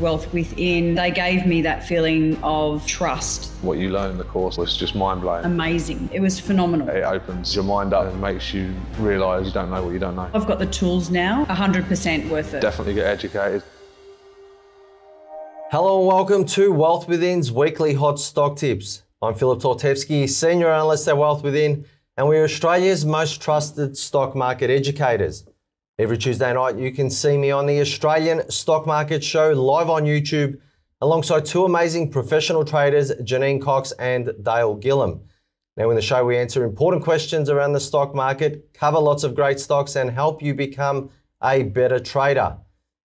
Wealth Within, they gave me that feeling of trust. What you learn in the course was just mind blowing. Amazing. It was phenomenal. It opens your mind up and makes you realise you don't know what you don't know. I've got the tools now, 100% worth it. Definitely get educated. Hello and welcome to Wealth Within's weekly hot stock tips. I'm Filip Tortevski, Senior Analyst at Wealth Within, and we're Australia's most trusted stock market educators. Every Tuesday night, you can see me on the Australian Stock Market Show live on YouTube alongside two amazing professional traders, Janine Cox and Dale Gillham. Now, in the show, we answer important questions around the stock market, cover lots of great stocks, and help you become a better trader.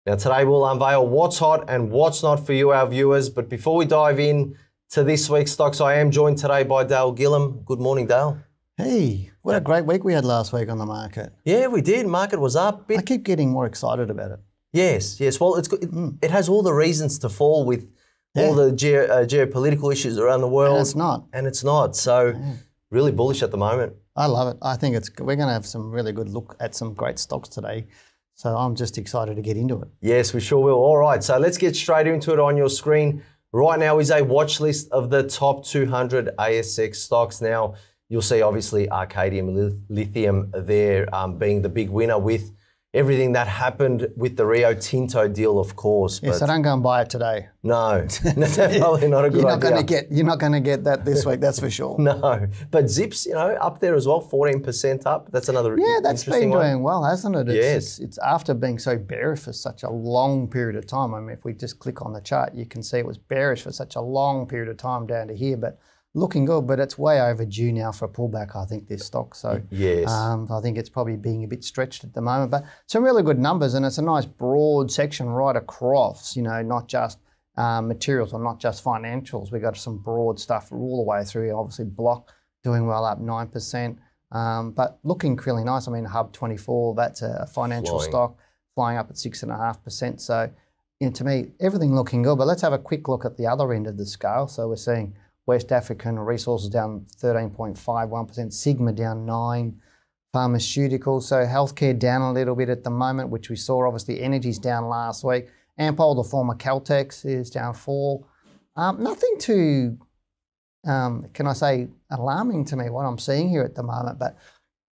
Now, today we'll unveil what's hot and what's not for you, our viewers. But before we dive in to this week's stocks, I am joined today by Dale Gillham. Good morning, Dale. Hey, what a great week we had last week on the market. Yeah, we did. Market was up. I keep getting more excited about it. Yes, yes. Well, it's it, mm. it has all the reasons to fall with yeah. all the geo, uh, geopolitical issues around the world. And it's not. And it's not. So, yeah. really bullish at the moment. I love it. I think it's we're going to have some really good look at some great stocks today. So I'm just excited to get into it. Yes, we sure will. All right, so let's get straight into it on your screen. Right now is a watch list of the top 200 ASX stocks. Now, You'll see obviously Arcadium Lithium there um, being the big winner with everything that happened with the Rio Tinto deal, of course. Yes, so don't go and buy it today. No, probably not a good you're not idea. Gonna get, you're not going to get that this week, that's for sure. no, but Zips, you know, up there as well, 14% up. That's another Yeah, that's been one. doing well, hasn't it? It's, yes. It's, it's, after being so bearish for such a long period of time. I mean, if we just click on the chart, you can see it was bearish for such a long period of time down to here, but looking good, but it's way overdue now for a pullback. I think this stock. So yes, um, I think it's probably being a bit stretched at the moment. But some really good numbers, and it's a nice broad section right across. You know, not just um, materials or not just financials. We got some broad stuff all the way through. Obviously, Block doing well up nine percent. Um, but looking really nice. I mean, Hub 24, that's a financial flying. stock flying up at six and a half percent. So, you know, to me, everything looking good. But let's have a quick look at the other end of the scale. So we're seeing West African Resources down 13.51%, Sigma down 9 pharmaceuticals. So healthcare down a little bit at the moment, which we saw. Obviously, energy's down last week. Ampol, the former Caltex, is down 4. Um, nothing too, um, can I say, alarming to me what I'm seeing here at the moment. But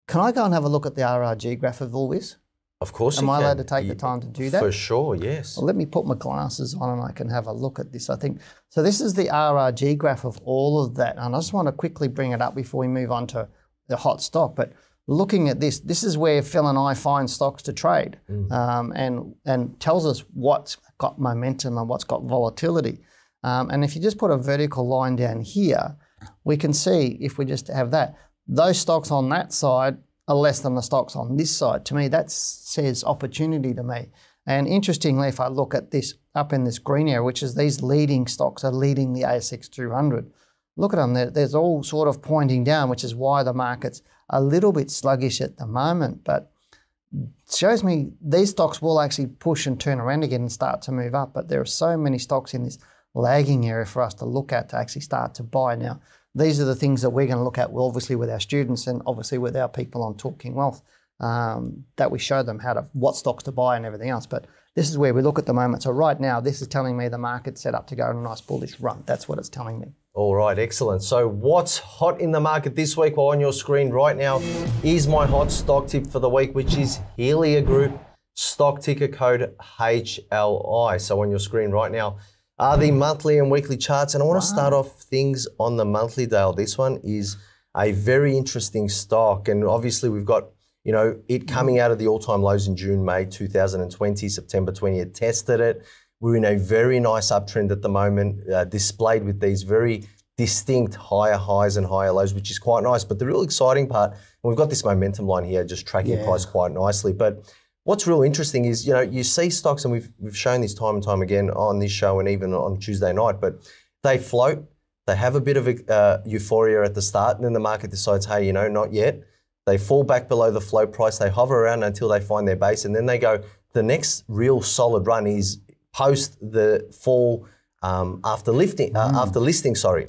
can I go and have a look at the RRG graph of all this? Of course, am I can. allowed to take the time to do that? For sure, yes. Well, let me put my glasses on and I can have a look at this. I think so. This is the RRG graph of all of that, and I just want to quickly bring it up before we move on to the hot stock. But looking at this, this is where Phil and I find stocks to trade, mm. um, and and tells us what's got momentum and what's got volatility. Um, and if you just put a vertical line down here, we can see if we just have that, those stocks on that side are less than the stocks on this side. To me, that says opportunity to me. And interestingly, if I look at this up in this green area, which is these leading stocks are leading the ASX 200, look at them, there's all sort of pointing down, which is why the market's a little bit sluggish at the moment. But shows me these stocks will actually push and turn around again and start to move up. But there are so many stocks in this lagging area for us to look at to actually start to buy. Now, these are the things that we're going to look at, well, obviously with our students and obviously with our people on Talking Wealth, um, that we show them how to what stocks to buy and everything else. But this is where we look at the moment. So right now, this is telling me the market's set up to go on a nice bullish run. That's what it's telling me. All right, excellent. So what's hot in the market this week? Well, on your screen right now is my hot stock tip for the week, which is Helia Group, stock ticker code HLI. So on your screen right now are the monthly and weekly charts. And I want wow. to start off things on the monthly, Dale. This one is a very interesting stock. And obviously, we've got you know, it coming out of the all-time lows in June, May 2020, September 20, it tested it. We're in a very nice uptrend at the moment, uh, displayed with these very distinct higher highs and higher lows, which is quite nice. But the real exciting part, we've got this momentum line here, just tracking yeah. price quite nicely. But What's real interesting is, you know, you see stocks, and we've, we've shown this time and time again on this show and even on Tuesday night, but they float, they have a bit of a, uh, euphoria at the start, and then the market decides, hey, you know, not yet. They fall back below the float price, they hover around until they find their base, and then they go, the next real solid run is post the fall um, after lifting, uh, mm. after listing, sorry.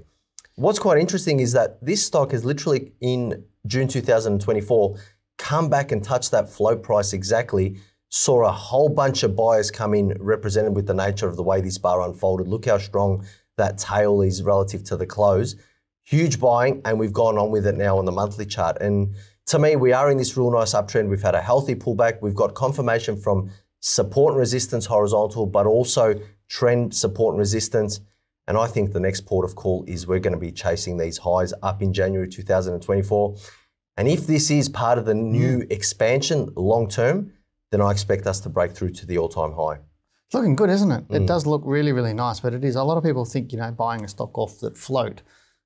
What's quite interesting is that this stock is literally in June 2024 come back and touch that float price exactly, saw a whole bunch of buyers come in represented with the nature of the way this bar unfolded. Look how strong that tail is relative to the close. Huge buying, and we've gone on with it now on the monthly chart. And to me, we are in this real nice uptrend. We've had a healthy pullback. We've got confirmation from support and resistance horizontal, but also trend support and resistance. And I think the next port of call is we're going to be chasing these highs up in January 2024. And if this is part of the new mm. expansion long term, then I expect us to break through to the all time high. It's looking good, isn't it? Mm. It does look really, really nice, but it is. A lot of people think, you know, buying a stock off that float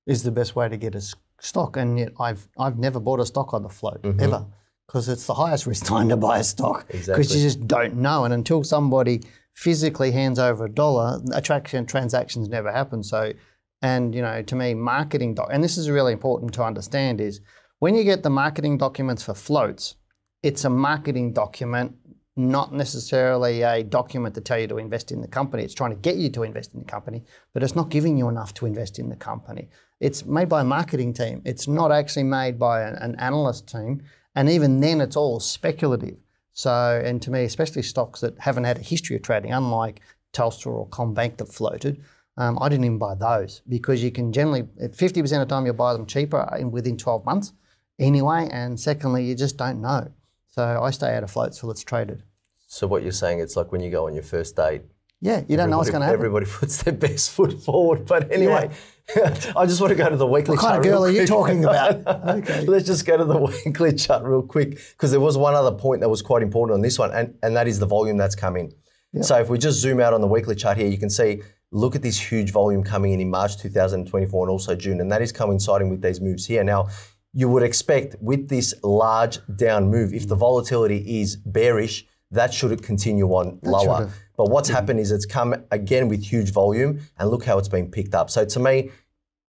is the best way to get a stock. And yet I've, I've never bought a stock on the float, mm-hmm. ever, because it's the highest risk time to buy a stock. Because exactly. you just don't know. And until somebody physically hands over a dollar, attraction transactions never happen. So, and you know, to me, marketing doc, and this is really important to understand is when you get the marketing documents for floats, it's a marketing document, not necessarily a document to tell you to invest in the company. It's trying to get you to invest in the company, but it's not giving you enough to invest in the company. It's made by a marketing team. It's not actually made by an, an analyst team. And even then, it's all speculative. So, and to me, especially stocks that haven't had a history of trading, unlike Telstra or CommBank that floated, um, I didn't even buy those because you can generally, 50% of the time, you'll buy them cheaper in, within 12 months anyway. And secondly, you just don't know. So I stay out of floats till it's traded. So what you're saying, it's like when you go on your first date. Yeah, you don't know what's going to happen. Everybody puts their best foot forward. But anyway, yeah. I just want to go to the weekly what chart. What kind of girl are you talking about? okay. Let's just go to the weekly chart real quick because there was one other point that was quite important on this one, and, and that is the volume that's come in. Yep. So if we just zoom out on the weekly chart here, you can see look at this huge volume coming in in March 2024 and also June, and that is coinciding with these moves here. Now, you would expect with this large down move, if the volatility is bearish, that should continue on that lower. But what's happened is it's come again with huge volume, and look how it's been picked up. So to me,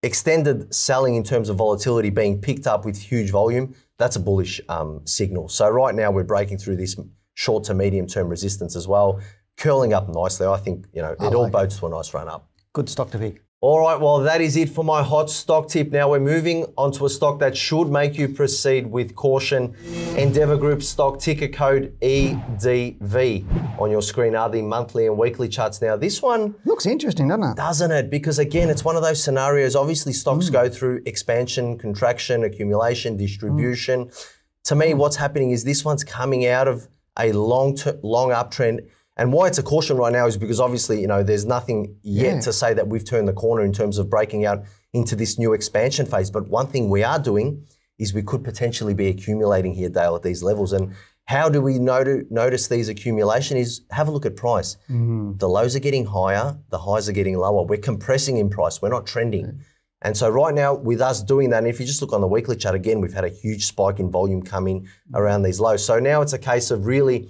extended selling in terms of volatility being picked up with huge volume, that's a bullish um, signal. So right now we're breaking through this short to medium term resistance as well, curling up nicely. I think you know it like all bodes to a nice run up. Good stock to pick. All right, well, that is it for my hot stock tip. Now we're moving on to a stock that should make you proceed with caution. Endeavour Group stock ticker code EDV on your screen are the monthly and weekly charts. Now, this one looks interesting, doesn't it? Doesn't it? Because again, it's one of those scenarios. Obviously, stocks mm. go through expansion, contraction, accumulation, distribution. Mm. To me, what's happening is this one's coming out of a long, long uptrend and why it's a caution right now is because obviously, you know, there's nothing yet yeah. to say that we've turned the corner in terms of breaking out into this new expansion phase. But one thing we are doing is we could potentially be accumulating here, Dale, at these levels. And how do we not- notice these accumulation is have a look at price. Mm-hmm. The lows are getting higher, the highs are getting lower. We're compressing in price, we're not trending. Mm-hmm. And so right now, with us doing that, and if you just look on the weekly chart again, we've had a huge spike in volume coming around these lows. So now it's a case of really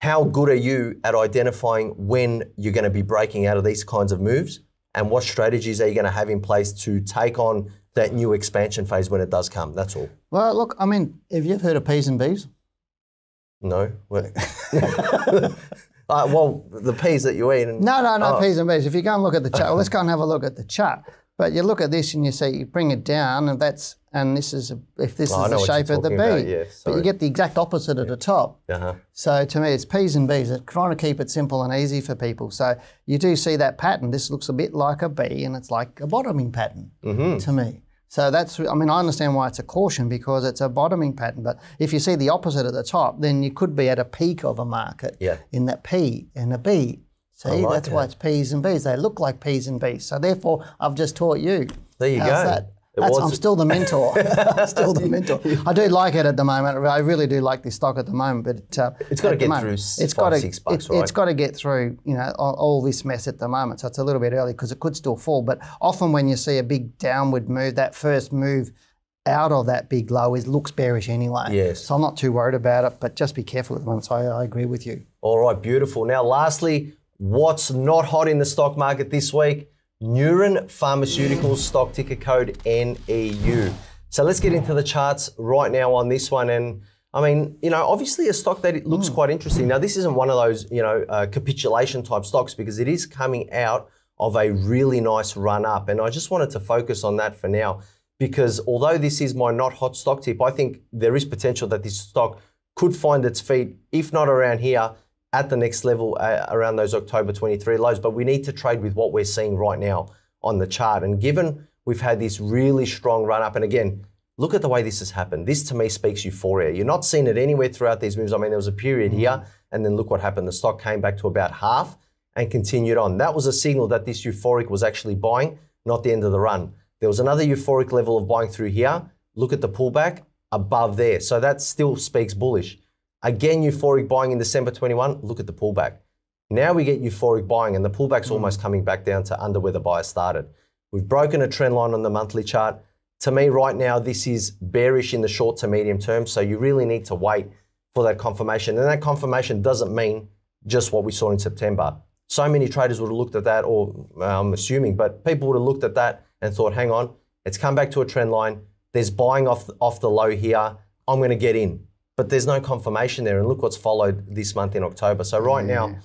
how good are you at identifying when you're going to be breaking out of these kinds of moves? And what strategies are you going to have in place to take on that new expansion phase when it does come? That's all. Well, look, I mean, have you ever heard of P's and B's? No. uh, well, the peas that you eat. And, no, no, no, oh. P's and B's. If you go and look at the chart, well, let's go and have a look at the chart. But you look at this and you say, you bring it down, and that's and this is a, if this oh, is the shape of the B. yeah, but you get the exact opposite yeah. at the top. Uh-huh. So to me, it's P's and B's. It's trying to keep it simple and easy for people. So you do see that pattern. This looks a bit like a B, and it's like a bottoming pattern mm-hmm. to me. So that's, I mean, I understand why it's a caution because it's a bottoming pattern. But if you see the opposite at the top, then you could be at a peak of a market yeah. in that P and a B. See, like that's that. why it's P's and B's. They look like P's and B's. So therefore, I've just taught you. There you How's go. That? I'm still the mentor. I'm still the mentor. I do like it at the moment. I really do like this stock at the moment, but uh, it's got to get moment, through. It's got to six bucks, it, right? It's got to get through. You know, all, all, this mess at the moment. So it's a little bit early because it could still fall. But often when you see a big downward move, that first move out of that big low is looks bearish anyway. Yes. So I'm not too worried about it, but just be careful at the moment. So I, I agree with you. All right, beautiful. Now, lastly, what's not hot in the stock market this week? Neuren Pharmaceuticals stock ticker code NEU. So let's get into the charts right now on this one. And I mean, you know, obviously a stock that it looks mm. quite interesting. Now, this isn't one of those, you know, uh, capitulation type stocks because it is coming out of a really nice run up. And I just wanted to focus on that for now because although this is my not hot stock tip, I think there is potential that this stock could find its feet, if not around here, at the next level uh, around those October 23 lows. But we need to trade with what we're seeing right now on the chart. And given we've had this really strong run up, and again, look at the way this has happened. This to me speaks euphoria. You're not seeing it anywhere throughout these moves. I mean, there was a period here, and then look what happened. The stock came back to about half and continued on. That was a signal that this euphoric was actually buying, not the end of the run. There was another euphoric level of buying through here. Look at the pullback above there. So that still speaks bullish. Again, euphoric buying in December 21. Look at the pullback. Now we get euphoric buying, and the pullback's hmm. almost coming back down to under where the buyer started. We've broken a trend line on the monthly chart. To me, right now, this is bearish in the short to medium term. So you really need to wait for that confirmation. And that confirmation doesn't mean just what we saw in September. So many traders would have looked at that, or uh, I'm assuming, but people would have looked at that and thought, hang on, it's come back to a trend line. There's buying off, off the low here. I'm going to get in. But there's no confirmation there. And look what's followed this month in October. So right yeah. now,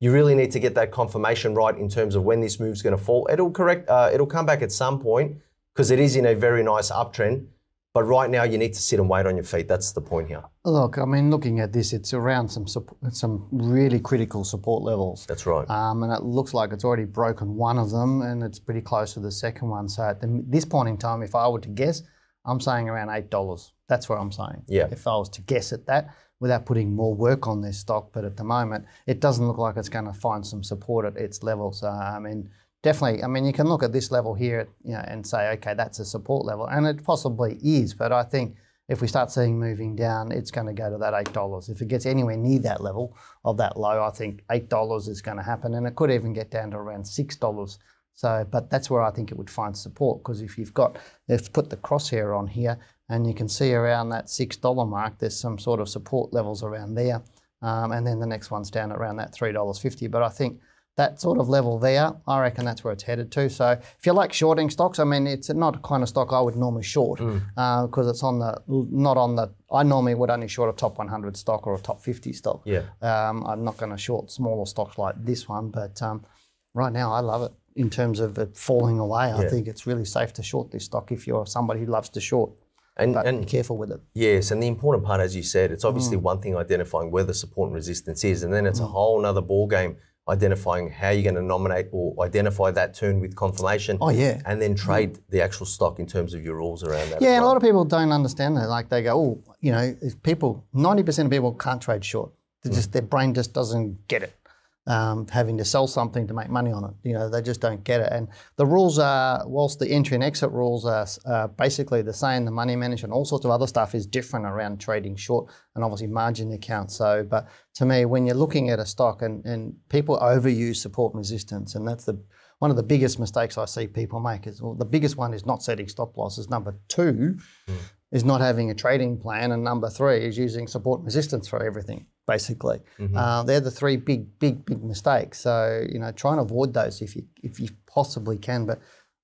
you really need to get that confirmation right in terms of when this move's going to fall. It'll correct. Uh, it'll come back at some point because it is in a very nice uptrend. But right now, you need to sit and wait on your feet. That's the point here. Look, I mean, looking at this, it's around some some really critical support levels. That's right. Um, and it looks like it's already broken one of them, and it's pretty close to the second one. So at the, this point in time, if I were to guess, I'm saying around eight dollars. That's what I'm saying. Yeah. If I was to guess at that, without putting more work on this stock, but at the moment, it doesn't look like it's going to find some support at its levels. Uh, I mean definitely, I mean, you can look at this level here you know, and say, okay, that's a support level. And it possibly is, but I think if we start seeing moving down, it's going to go to that $8. If it gets anywhere near that level of that low, I think $8 is going to happen. And it could even get down to around $6. So, but that's where I think it would find support because if you've got, let's put the crosshair on here and you can see around that $6 mark, there's some sort of support levels around there. Um, and then the next one's down around that $3.50. But I think that sort of level there, I reckon that's where it's headed to. So if you like shorting stocks, I mean, it's not a kind of stock I would normally short because mm. uh, it's on the not on the. I normally would only short a top 100 stock or a top 50 stock. Yeah. Um, I'm not going to short smaller stocks like this one, but um, right now I love it in terms of it falling away. I think it's really safe to short this stock if you're somebody who loves to short. And, but and, be careful with it. Yes, and the important part, as you said, it's obviously mm. one thing identifying where the support and resistance is, and then it's mm. a whole other ball game identifying how you're going to nominate or identify that turn with confirmation. Oh yeah, and then trade the actual stock in terms of your rules around that. Yeah, and a lot of people don't understand that. Like they go, oh, you know, if people, ninety percent of people can't trade short. They just mm. their brain just doesn't get it um, having to sell something to make money on it. You know, they just don't get it. And the rules are, whilst the entry and exit rules are uh, basically the same, the money management, all sorts of other stuff is different around trading short and obviously margin accounts. So, but to me, when you're looking at a stock and, and people overuse support and resistance, and that's the one of the biggest mistakes I see people make is well, the biggest one is not setting stop losses. Number two mm. is not having a trading plan, and number three is using support and resistance for everything basically. Mm-hmm. Uh, they're the three big, big, big mistakes. So you know, try and avoid those if you if you possibly can. But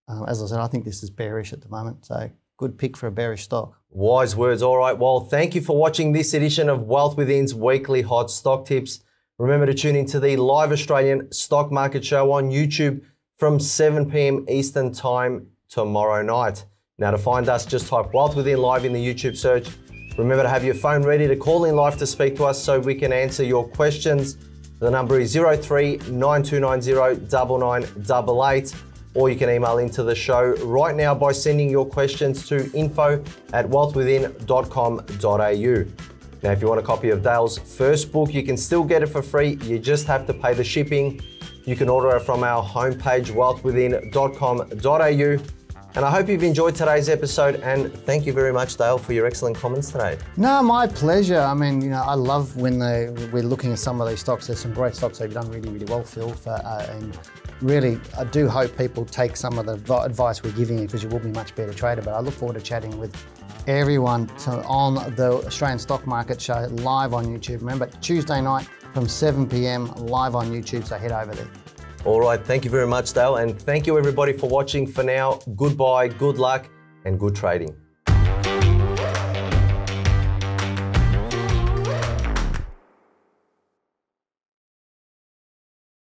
uh, as I said, I think this is bearish at the moment. So good pick for a bearish stock. Wise words. All right. Well, thank you for watching this edition of Wealth Within's weekly hot stock tips. Remember to tune into the live Australian stock market show on YouTube from 7 p.m. Eastern Time tomorrow night. Now, to find us, just type Wealth Within Live in the YouTube search Remember to have your phone ready to call in live to speak to us so we can answer your questions. The number is 03 9290 or you can email into the show right now by sending your questions to info at wealthwithin.com.au. Now, if you want a copy of Dale's first book, you can still get it for free. You just have to pay the shipping. You can order it from our homepage, wealthwithin.com.au. And I hope you've enjoyed today's episode. And thank you very much, Dale, for your excellent comments today. No, my pleasure. I mean, you know, I love when they, we're looking at some of these stocks. There's some great stocks they've done really, really well, Phil. For, uh, and really, I do hope people take some of the advice we're giving you because you will be much better trader. But I look forward to chatting with everyone on the Australian Stock Market Show live on YouTube. Remember, Tuesday night from 7 p.m. live on YouTube. So head over there. All right, thank you very much, Dale. And thank you, everybody, for watching. For now, goodbye, good luck, and good trading.